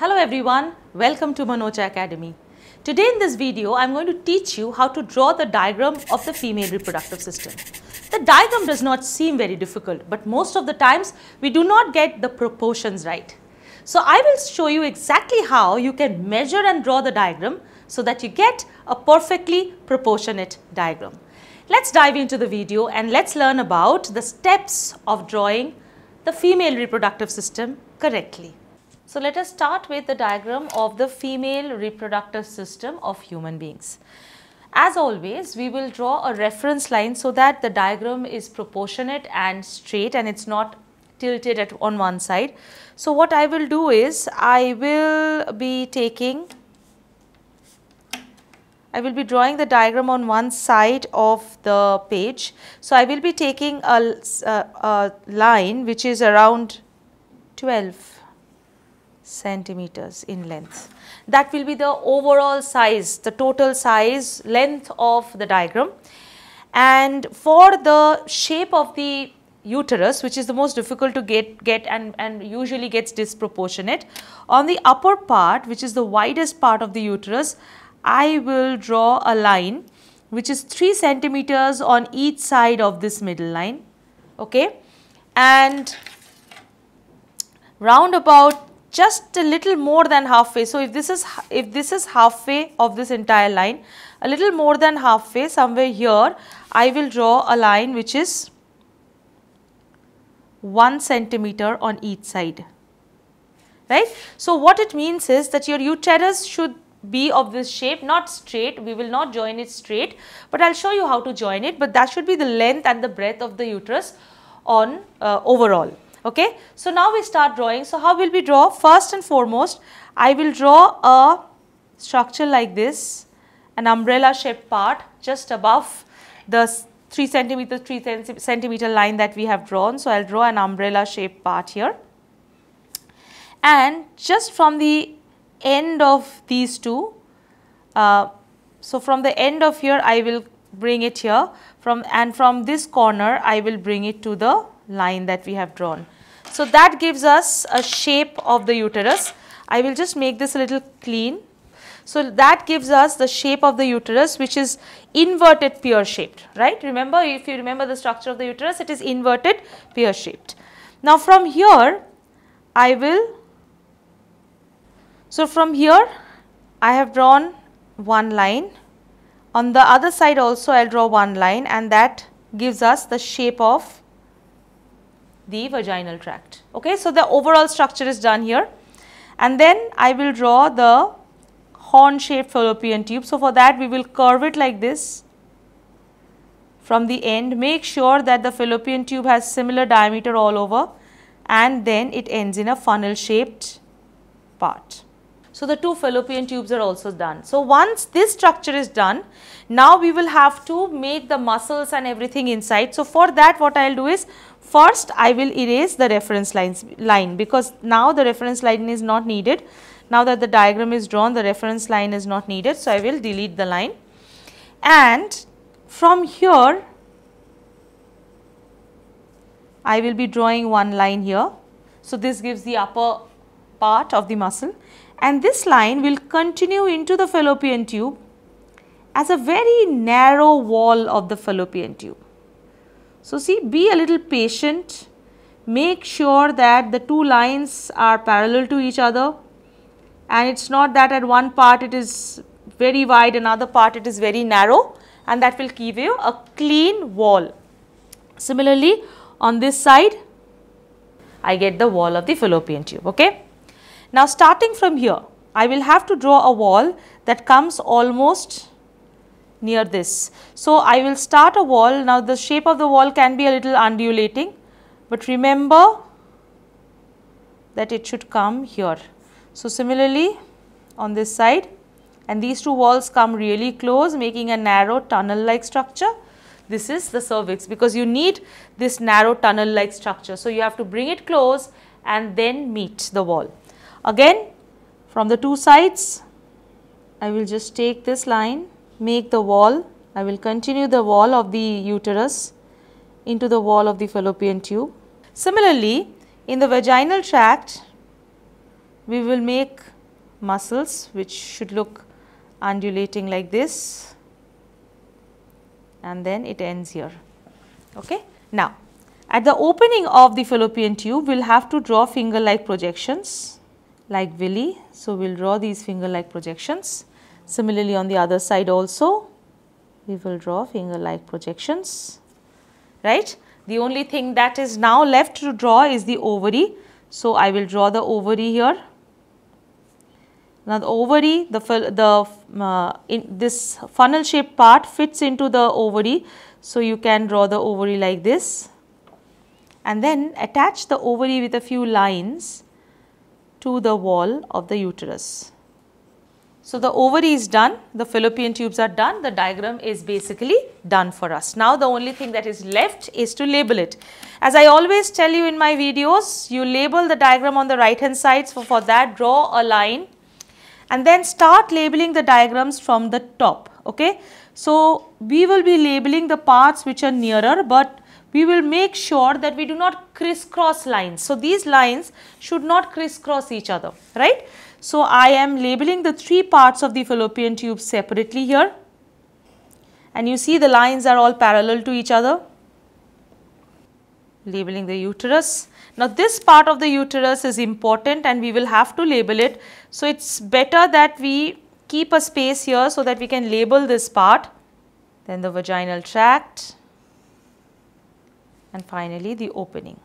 Hello everyone, welcome to Manocha Academy. Today in this video, I am going to teach you how to draw the diagram of the female reproductive system. The diagram does not seem very difficult, but most of the times we do not get the proportions right. So I will show you exactly how you can measure and draw the diagram so that you get a perfectly proportionate diagram. Let's dive into the video and let's learn about the steps of drawing the female reproductive system correctly. So let us start with the diagram of the female reproductive system of human beings. As always, we will draw a reference line so that the diagram is proportionate and straight and it's not tilted at on one side. So what I will do is I will be taking I will be drawing the diagram on one side of the page. So I will be taking a, a, a line which is around 12 centimeters in length. That will be the overall size, the total size length of the diagram. And for the shape of the uterus which is the most difficult to get, get and, and usually gets disproportionate, on the upper part which is the widest part of the uterus, I will draw a line which is 3 centimeters on each side of this middle line okay and round about just a little more than halfway. So, if this is if this is halfway of this entire line, a little more than halfway somewhere here, I will draw a line which is 1 centimeter on each side, right. So, what it means is that your uterus should be of this shape, not straight, we will not join it straight, but I will show you how to join it, but that should be the length and the breadth of the uterus on uh, overall. Okay. So, now we start drawing. So, how will we draw? First and foremost, I will draw a structure like this, an umbrella shaped part just above the 3 centimeter 3 centimeter line that we have drawn. So, I will draw an umbrella shaped part here and just from the end of these two, uh, so from the end of here I will bring it here from and from this corner I will bring it to the line that we have drawn. So, that gives us a shape of the uterus. I will just make this a little clean. So, that gives us the shape of the uterus which is inverted pear shaped, right. Remember if you remember the structure of the uterus it is inverted pear shaped. Now, from here I will, so from here I have drawn one line. On the other side also I will draw one line and that gives us the shape of the vaginal tract. Okay, so the overall structure is done here and then I will draw the horn shaped fallopian tube. So, for that we will curve it like this from the end make sure that the fallopian tube has similar diameter all over and then it ends in a funnel shaped part. So, the two fallopian tubes are also done. So, once this structure is done, now we will have to make the muscles and everything inside. So, for that what I will do is First, I will erase the reference lines, line because now the reference line is not needed. Now that the diagram is drawn, the reference line is not needed. So, I will delete the line and from here, I will be drawing one line here. So, this gives the upper part of the muscle and this line will continue into the fallopian tube as a very narrow wall of the fallopian tube. So, see be a little patient, make sure that the two lines are parallel to each other and it is not that at one part it is very wide, another part it is very narrow and that will give you a clean wall. Similarly, on this side I get the wall of the fallopian tube. Okay. Now, starting from here I will have to draw a wall that comes almost near this. So, I will start a wall. Now, the shape of the wall can be a little undulating, but remember that it should come here. So, similarly on this side and these two walls come really close making a narrow tunnel like structure. This is the cervix because you need this narrow tunnel like structure. So, you have to bring it close and then meet the wall. Again from the two sides I will just take this line make the wall, I will continue the wall of the uterus into the wall of the fallopian tube. Similarly, in the vaginal tract, we will make muscles which should look undulating like this and then it ends here. Okay. Now, at the opening of the fallopian tube, we will have to draw finger like projections like villi. So, we will draw these finger like projections. Similarly, on the other side also, we will draw finger like projections, right. The only thing that is now left to draw is the ovary. So, I will draw the ovary here. Now, the ovary, the, the uh, in this funnel shaped part fits into the ovary. So, you can draw the ovary like this and then attach the ovary with a few lines to the wall of the uterus. So, the ovary is done, the fallopian tubes are done, the diagram is basically done for us. Now, the only thing that is left is to label it. As I always tell you in my videos, you label the diagram on the right hand side. So, for that draw a line and then start labeling the diagrams from the top. Okay. So, we will be labeling the parts which are nearer, but we will make sure that we do not crisscross lines. So, these lines should not crisscross each other, right. So, I am labeling the three parts of the fallopian tube separately here and you see the lines are all parallel to each other, labeling the uterus. Now, this part of the uterus is important and we will have to label it. So, it is better that we keep a space here so that we can label this part, then the vaginal tract, and finally the opening.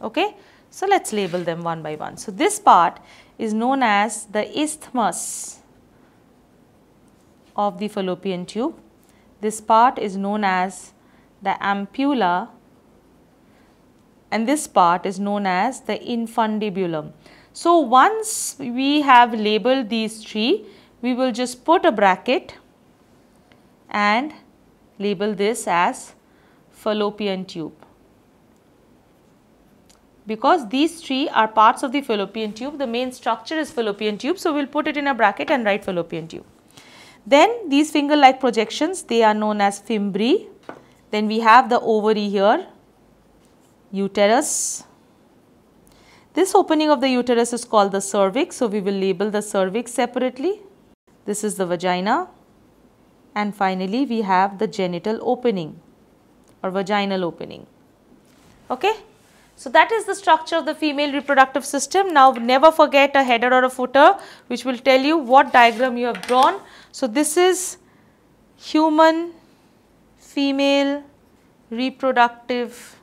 Okay. So, let us label them one by one. So, this part is known as the isthmus of the fallopian tube. This part is known as the ampulla and this part is known as the infundibulum. So, once we have labeled these three, we will just put a bracket and label this as fallopian tube. Because these three are parts of the fallopian tube, the main structure is fallopian tube. So, we will put it in a bracket and write fallopian tube. Then these finger like projections, they are known as fimbriae. Then we have the ovary here, uterus. This opening of the uterus is called the cervix. So, we will label the cervix separately. This is the vagina. And finally, we have the genital opening or vaginal opening. Okay. So, that is the structure of the female reproductive system. Now, never forget a header or a footer which will tell you what diagram you have drawn. So, this is human female reproductive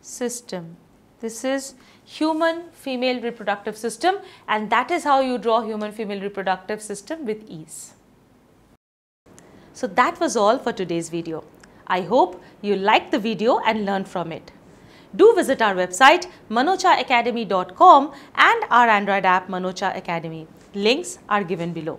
system. This is human female reproductive system and that is how you draw human female reproductive system with ease. So, that was all for today's video. I hope you liked the video and learned from it. Do visit our website manochaacademy.com and our Android app Manocha Academy. Links are given below.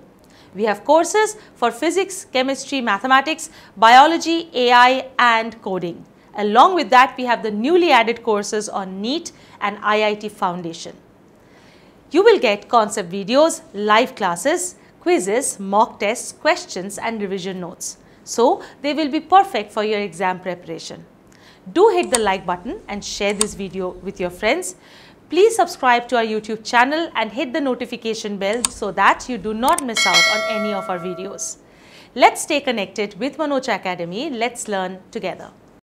We have courses for physics, chemistry, mathematics, biology, AI and coding. Along with that, we have the newly added courses on NEET and IIT Foundation. You will get concept videos, live classes, quizzes, mock tests, questions and revision notes. So, they will be perfect for your exam preparation. Do hit the like button and share this video with your friends. Please subscribe to our YouTube channel and hit the notification bell so that you do not miss out on any of our videos. Let's stay connected with Manocha Academy. Let's learn together.